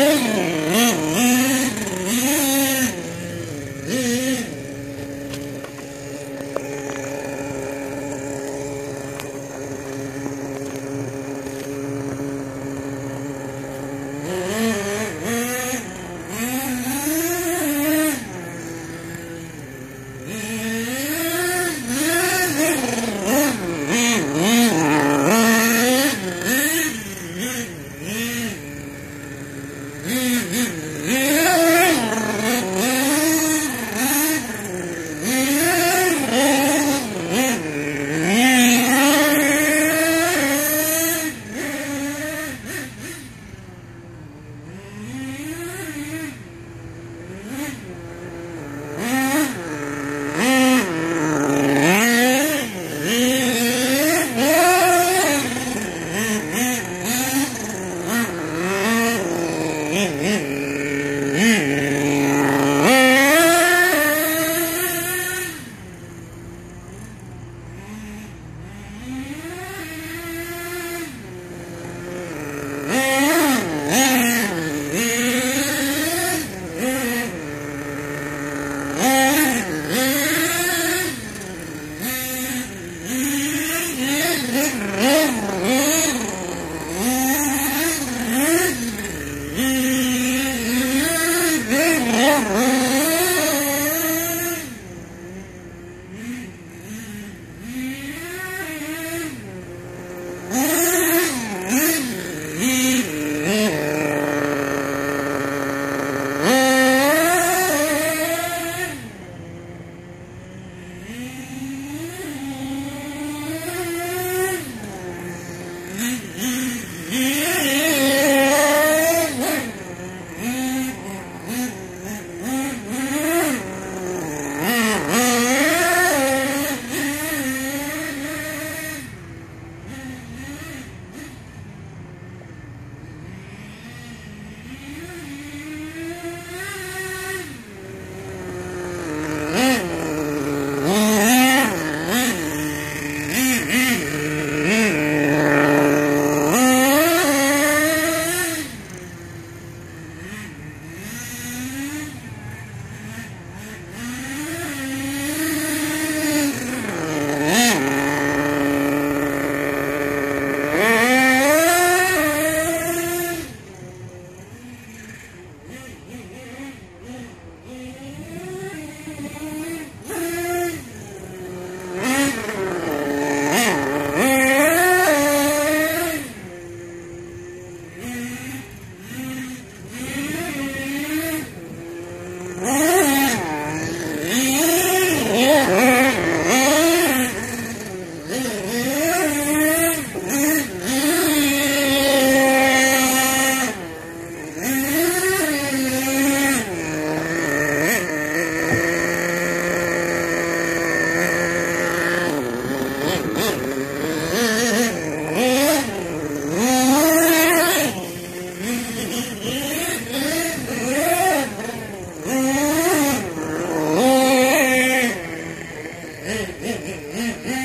¡Ah! Mm-hmm. うう